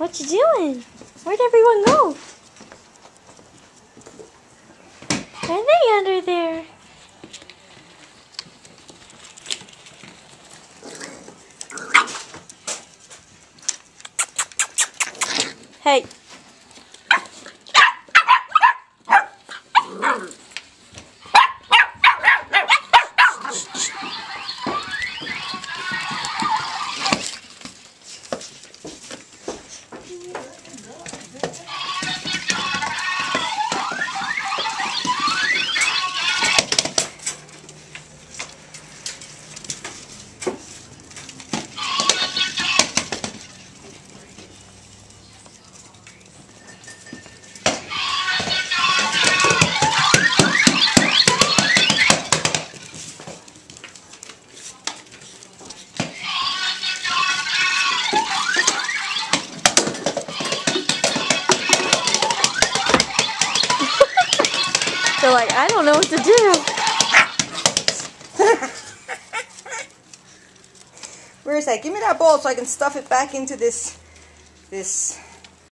What you doing? Where'd everyone go? Are they under there? Hey. Like, I don't know what to do. Where is that? Give me that bowl so I can stuff it back into this, this